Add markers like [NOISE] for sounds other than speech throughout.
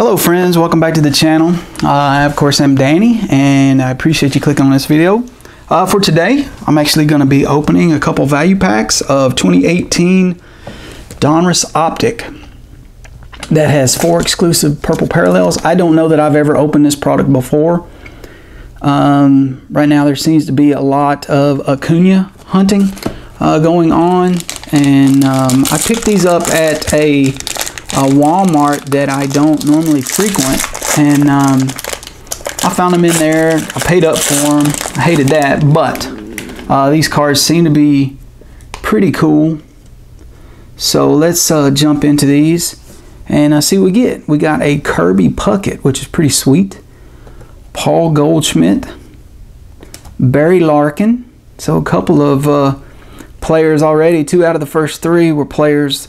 Hello friends, welcome back to the channel. Uh, of course I'm Danny and I appreciate you clicking on this video. Uh, for today, I'm actually going to be opening a couple value packs of 2018 Donruss Optic that has four exclusive purple parallels. I don't know that I've ever opened this product before. Um, right now there seems to be a lot of Acuna hunting uh, going on and um, I picked these up at a, a, Walmart that I don't normally frequent. And um, I found them in there. I paid up for them I hated that but uh, these cards seem to be pretty cool. So let's uh, jump into these and uh, see what we get. We got a Kirby Puckett which is pretty sweet. Paul Goldschmidt. Barry Larkin. So a couple of uh, players already. Two out of the first three were players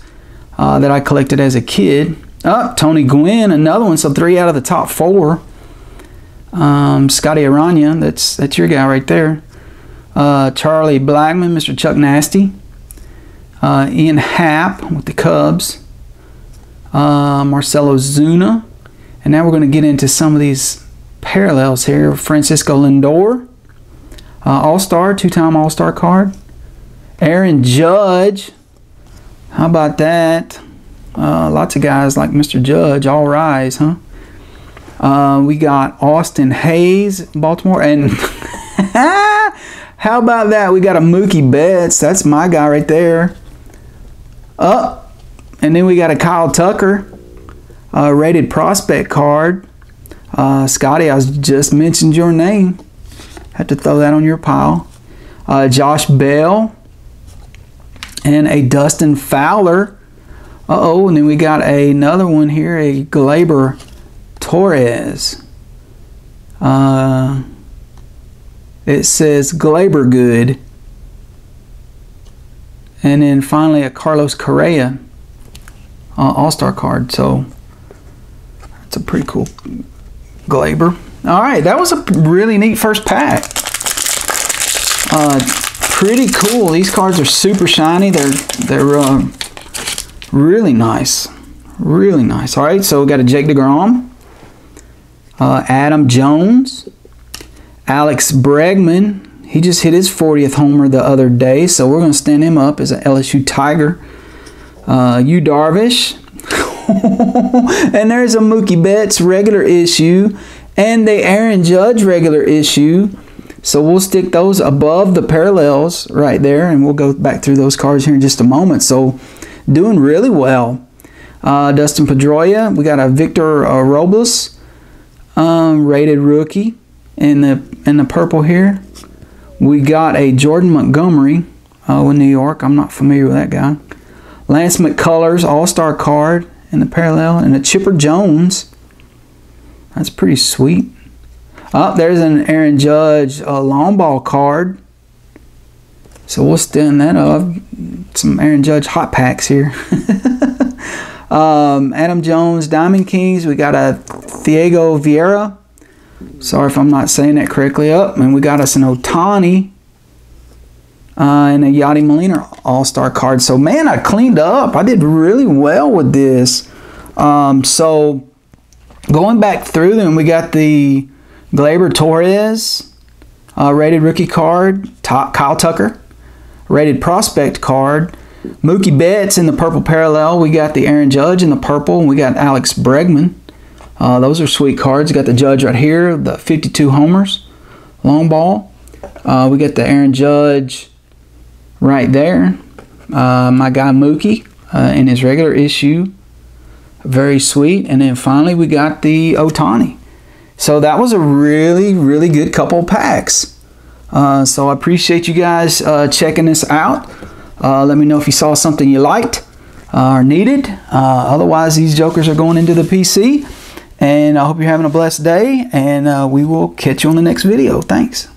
uh, that I collected as a kid. Oh, Tony Gwynn, another one. So three out of the top four. Um, Scotty Aranya, that's that's your guy right there. Uh, Charlie Blackmon, Mr. Chuck Nasty. Uh, Ian Happ with the Cubs. Uh, Marcell Ozuna. And now we're going to get into some of these parallels here. Francisco Lindor. Uh, All-Star, two-time All-Star card. Aaron Judge. How about that? Uh, lots of guys like Mr. Judge, all rise, huh? Uh, we got Austin Hays, Baltimore, and [LAUGHS] how about that? We got a Mookie Betts. That's my guy right there. Up, oh, and then we got a Kyle Tucker, uh, rated prospect card. Uh, Scotty, I just mentioned your name. Had to throw that on your pile. Uh, Josh Bell, and a Dustin Fowler. Uh-oh, and then we got another one here, a Gleyber Torres. Uh, it says Gleyber good. And then finally a Carlos Correa uh, All-Star card. So that's a pretty cool Gleyber. All right, that was a really neat first pack. Uh, pretty cool. These cards are super shiny. They're they're uh, really nice, really nice. All right, so we got a Jake Degrom, uh, Adam Jones, Alex Bregman. He just hit his 40th homer the other day, so we're going to stand him up as an LSU Tiger. Uh, Yu Darvish, [LAUGHS] and there's a Mookie Betts regular issue, and the Aaron Judge regular issue. So we'll stick those above the parallels right there, and we'll go back through those cards here in just a moment. So doing really well. Uh, Dustin Pedroia, we got a Victor uh, Robles um, rated rookie in the in the purple here. We got a Jordan Montgomery uh, with New York. I'm not familiar with that guy. Lance McCullers All-Star card in the parallel, and a Chipper Jones. That's pretty sweet. Oh, there's an Aaron Judge uh, long ball card. So we'll stand that up. Some Aaron Judge hot packs here. [LAUGHS] um, Adam Jones Diamond Kings. We got a Thyago Vieira. Sorry if I'm not saying that correctly. Up, oh, and we got us an Ohtani uh, and a Yadi Molina All Star card. So man, I cleaned up. I did really well with this. Um, so going back through them, we got the Gleyber Torres, uh, rated rookie card. Kyle Tucker, rated prospect card. Mookie Betts in the purple parallel. We got the Aaron Judge in the purple. And we got Alex Bregman. Uh, those are sweet cards. You got the Judge right here, the 52 homers, long ball. Uh, we got the Aaron Judge right there. Uh, my guy Mookie uh, in his regular issue. Very sweet. And then finally we got the Ohtani. So that was a really, really good couple packs. Uh, so I appreciate you guys uh, checking this out. Uh, let me know if you saw something you liked uh, or needed. Uh, otherwise, these jokers are going into the PC. And I hope you're having a blessed day. And uh, we will catch you on the next video. Thanks.